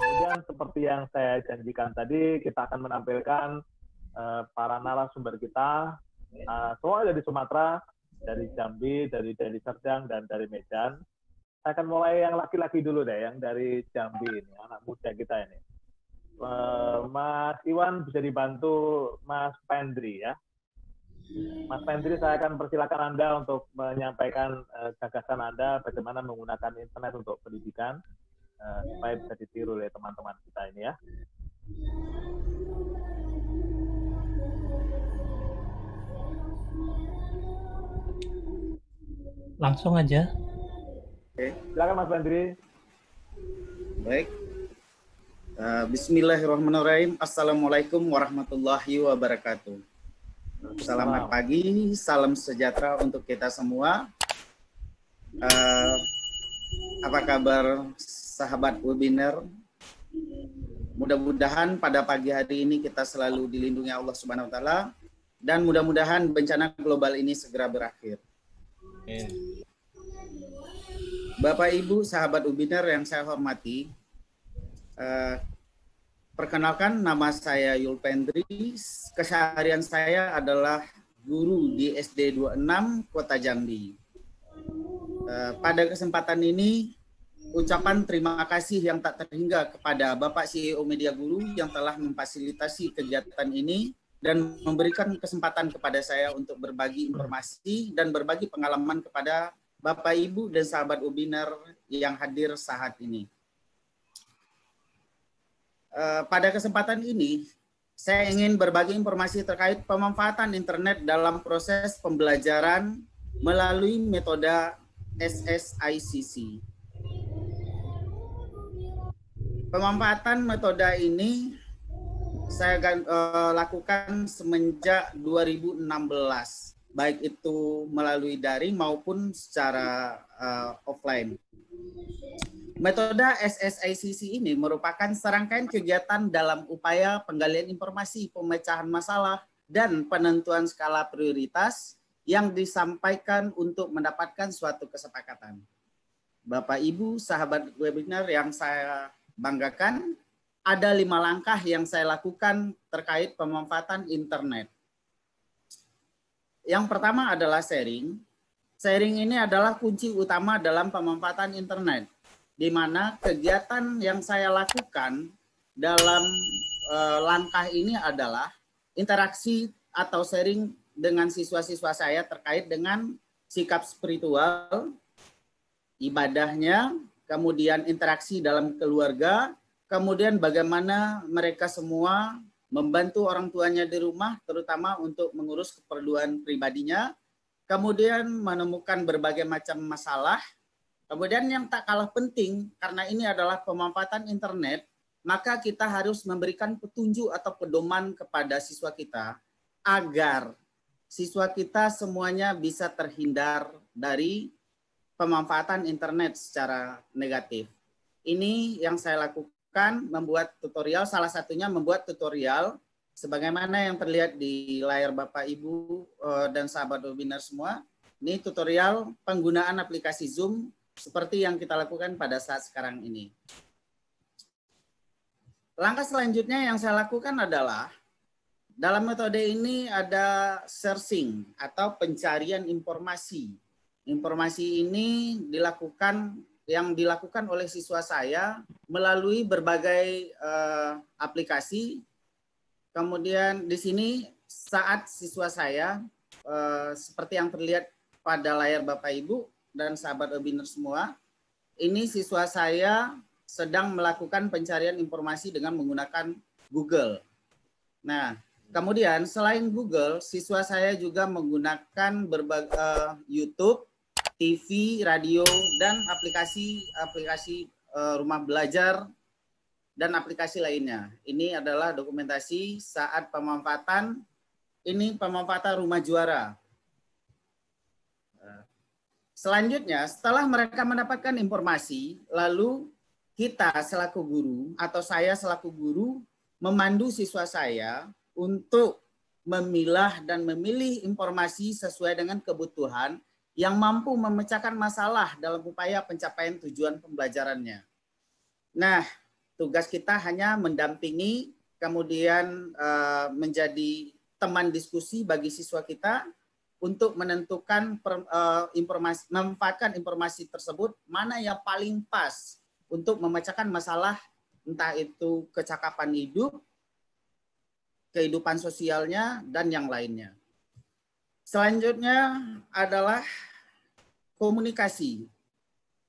Kemudian seperti yang saya janjikan tadi, kita akan menampilkan uh, para narasumber kita, uh, semua dari Sumatera, dari Jambi, dari dari Serdang, dan dari Medan. Saya akan mulai yang laki-laki dulu deh, yang dari Jambi ini, anak muda kita ini. Uh, Mas Iwan bisa dibantu Mas Pendri ya. Mas Pendri, saya akan persilakan Anda untuk menyampaikan uh, gagasan Anda bagaimana menggunakan internet untuk pendidikan uh, supaya bisa ditiru oleh teman-teman kita ini ya. Langsung aja. Oke, silakan Mas Pendri. Baik. Uh, Bismillahirrahmanirrahim. Assalamualaikum warahmatullahi wabarakatuh. Selamat pagi, salam sejahtera untuk kita semua. Uh, apa kabar sahabat webinar? Mudah-mudahan pada pagi hari ini kita selalu dilindungi Allah Subhanahu wa taala dan mudah-mudahan bencana global ini segera berakhir. Bapak Ibu sahabat webinar yang saya hormati, uh, Perkenalkan, nama saya Yul Pendri. Keseharian saya adalah guru di SD 26 Kota Jambi. Eh, pada kesempatan ini, ucapan terima kasih yang tak terhingga kepada Bapak CEO Media Guru yang telah memfasilitasi kegiatan ini dan memberikan kesempatan kepada saya untuk berbagi informasi dan berbagi pengalaman kepada Bapak, Ibu, dan sahabat webinar yang hadir saat ini. Eh, pada kesempatan ini, saya ingin berbagi informasi terkait pemanfaatan internet dalam proses pembelajaran melalui metode SSICC. Pemanfaatan metode ini saya uh, lakukan semenjak 2016, baik itu melalui daring maupun secara uh, offline. Metode SSICC ini merupakan serangkaian kegiatan dalam upaya penggalian informasi, pemecahan masalah, dan penentuan skala prioritas yang disampaikan untuk mendapatkan suatu kesepakatan. Bapak, Ibu, sahabat webinar yang saya banggakan, ada lima langkah yang saya lakukan terkait pemanfaatan internet. Yang pertama adalah sharing. Sharing ini adalah kunci utama dalam pemanfaatan internet di mana kegiatan yang saya lakukan dalam uh, langkah ini adalah interaksi atau sharing dengan siswa-siswa saya terkait dengan sikap spiritual, ibadahnya, kemudian interaksi dalam keluarga, kemudian bagaimana mereka semua membantu orang tuanya di rumah, terutama untuk mengurus keperluan pribadinya, kemudian menemukan berbagai macam masalah Kemudian yang tak kalah penting karena ini adalah pemanfaatan internet, maka kita harus memberikan petunjuk atau pedoman kepada siswa kita agar siswa kita semuanya bisa terhindar dari pemanfaatan internet secara negatif. Ini yang saya lakukan membuat tutorial salah satunya membuat tutorial sebagaimana yang terlihat di layar Bapak Ibu eh, dan sahabat webinar semua. Ini tutorial penggunaan aplikasi Zoom seperti yang kita lakukan pada saat sekarang ini. Langkah selanjutnya yang saya lakukan adalah dalam metode ini ada searching atau pencarian informasi. Informasi ini dilakukan yang dilakukan oleh siswa saya melalui berbagai uh, aplikasi. Kemudian di sini saat siswa saya uh, seperti yang terlihat pada layar Bapak Ibu dan sahabat webinar semua. Ini siswa saya sedang melakukan pencarian informasi dengan menggunakan Google. Nah, kemudian selain Google, siswa saya juga menggunakan berbagai uh, YouTube, TV, radio, dan aplikasi-aplikasi uh, rumah belajar dan aplikasi lainnya. Ini adalah dokumentasi saat pemanfaatan ini pemanfaatan rumah juara Selanjutnya, setelah mereka mendapatkan informasi, lalu kita selaku guru atau saya selaku guru memandu siswa saya untuk memilah dan memilih informasi sesuai dengan kebutuhan yang mampu memecahkan masalah dalam upaya pencapaian tujuan pembelajarannya. Nah, tugas kita hanya mendampingi, kemudian uh, menjadi teman diskusi bagi siswa kita untuk menentukan per, uh, informasi, memanfaatkan informasi tersebut mana yang paling pas untuk memecahkan masalah entah itu kecakapan hidup, kehidupan sosialnya, dan yang lainnya. Selanjutnya adalah komunikasi.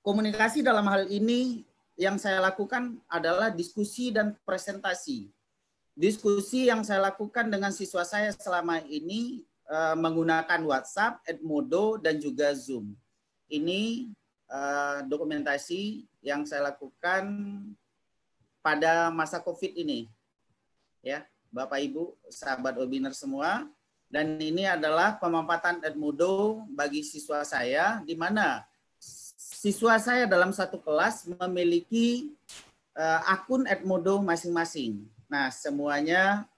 Komunikasi dalam hal ini yang saya lakukan adalah diskusi dan presentasi. Diskusi yang saya lakukan dengan siswa saya selama ini uh, menggunakan WhatsApp, Edmodo, dan juga Zoom. Ini uh, dokumentasi yang saya lakukan pada masa COVID ini. Ya, Bapak Ibu, sahabat webinar semua, dan ini adalah pemanfaatan Edmodo bagi siswa saya, di mana siswa saya dalam satu kelas memiliki uh, akun Edmodo masing-masing. Nah, semuanya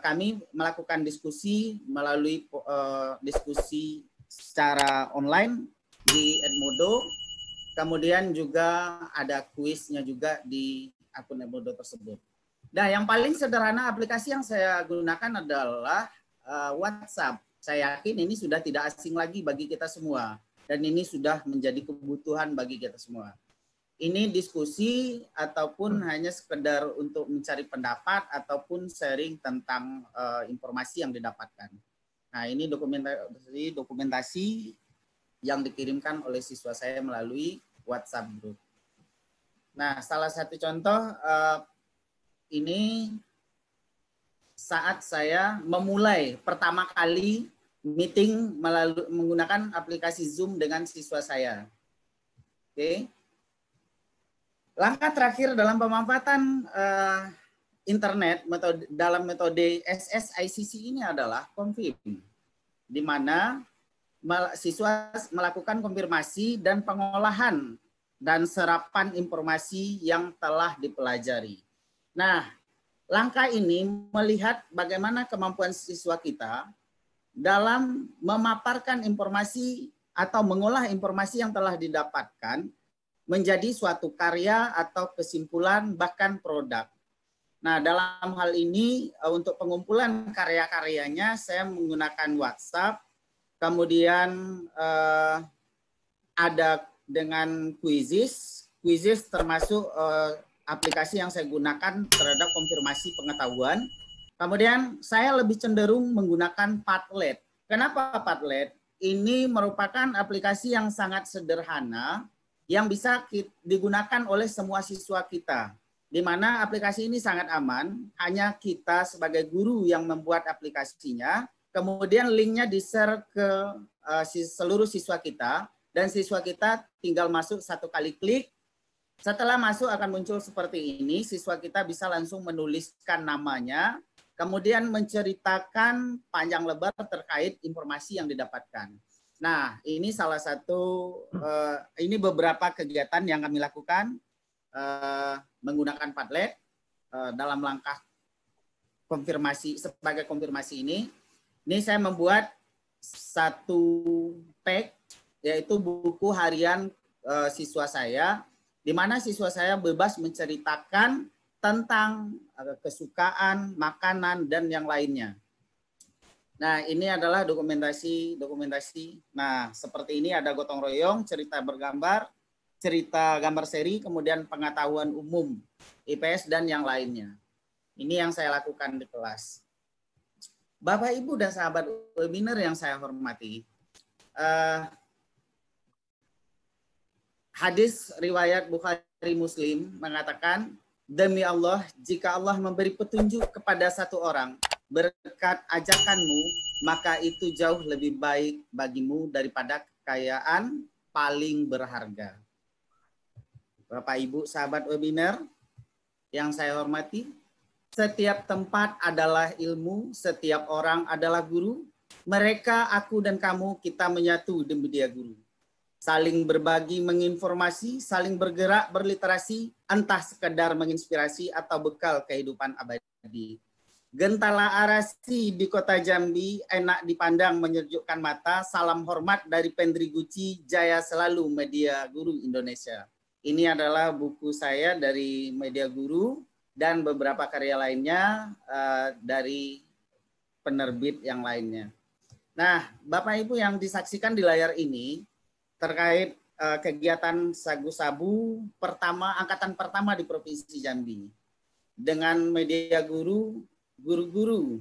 kami melakukan diskusi melalui uh, diskusi secara online di Edmodo. Kemudian juga ada kuisnya juga di akun Edmodo tersebut. Nah, yang paling sederhana aplikasi yang saya gunakan adalah uh, WhatsApp. Saya yakin ini sudah tidak asing lagi bagi kita semua dan ini sudah menjadi kebutuhan bagi kita semua. Ini diskusi ataupun hanya sekedar untuk mencari pendapat ataupun sharing tentang uh, informasi yang didapatkan. Nah, ini dokumentasi dokumentasi yang dikirimkan oleh siswa saya melalui WhatsApp group. Nah, salah satu contoh uh, ini saat saya memulai pertama kali meeting melalui menggunakan aplikasi Zoom dengan siswa saya. Oke. Okay. Langkah terakhir dalam pemanfaatan uh, internet metode dalam metode SSICC ini adalah confirm di mana siswa melakukan konfirmasi dan pengolahan dan serapan informasi yang telah dipelajari. Nah, Langkah ini melihat bagaimana kemampuan siswa kita dalam memaparkan informasi atau mengolah informasi yang telah didapatkan menjadi suatu karya atau kesimpulan bahkan produk. Nah, dalam hal ini eh, untuk pengumpulan karya-karyanya saya menggunakan WhatsApp, kemudian eh, ada dengan Quizzes, Quizzes termasuk eh, aplikasi yang saya gunakan terhadap konfirmasi pengetahuan. Kemudian saya lebih cenderung menggunakan Padlet. Kenapa Padlet? Ini merupakan aplikasi yang sangat sederhana yang bisa digunakan oleh semua siswa kita. Di mana aplikasi ini sangat aman, hanya kita sebagai guru yang membuat aplikasinya, kemudian linknya di-share ke uh, seluruh siswa kita, dan siswa kita tinggal masuk satu kali klik, setelah masuk akan muncul seperti ini, siswa kita bisa langsung menuliskan namanya, kemudian menceritakan panjang lebar terkait informasi yang didapatkan. Nah, ini salah satu, uh, ini beberapa kegiatan yang kami lakukan uh, menggunakan Padlet uh, dalam langkah konfirmasi sebagai konfirmasi ini. Ini saya membuat satu tag yaitu buku harian uh, siswa saya di mana siswa saya bebas menceritakan tentang kesukaan, makanan, dan yang lainnya. Nah, ini adalah dokumentasi dokumentasi. Nah, seperti ini ada gotong royong, cerita bergambar, cerita gambar seri, kemudian pengetahuan umum, IPS dan yang lainnya. Ini yang saya lakukan di kelas. Bapak, Ibu, dan sahabat webinar yang saya hormati, uh, hadis riwayat Bukhari Muslim mengatakan, demi Allah, jika Allah memberi petunjuk kepada satu orang berkat ajakanmu, maka itu jauh lebih baik bagimu daripada kekayaan paling berharga. Bapak Ibu sahabat webinar yang saya hormati, setiap tempat adalah ilmu, setiap orang adalah guru. Mereka, aku dan kamu, kita menyatu demi dia guru saling berbagi menginformasi, saling bergerak berliterasi, entah sekedar menginspirasi atau bekal kehidupan abadi. Gentala Arasi di kota Jambi, enak dipandang, menyejukkan mata. Salam hormat dari Pendri Guci, Jaya Selalu Media Guru Indonesia. Ini adalah buku saya dari Media Guru dan beberapa karya lainnya uh, dari penerbit yang lainnya. Nah, Bapak Ibu yang disaksikan di layar ini terkait uh, kegiatan sagu-sabu pertama angkatan pertama di Provinsi Jambi dengan media guru guru-guru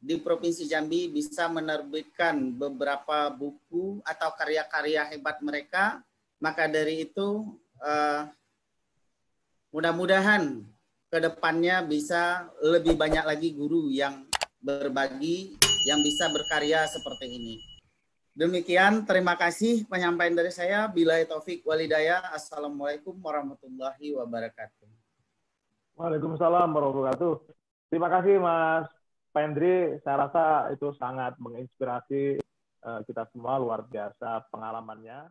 di Provinsi Jambi bisa menerbitkan beberapa buku atau karya-karya hebat mereka, maka dari itu uh, mudah-mudahan ke depannya bisa lebih banyak lagi guru yang berbagi, yang bisa berkarya seperti ini. Demikian, terima kasih penyampaian dari saya. Bila Taufik Walidaya, Assalamualaikum warahmatullahi wabarakatuh. Waalaikumsalam warahmatullahi wabarakatuh. Terima kasih Mas Pendri, saya rasa itu sangat menginspirasi eh, kita semua luar biasa pengalamannya.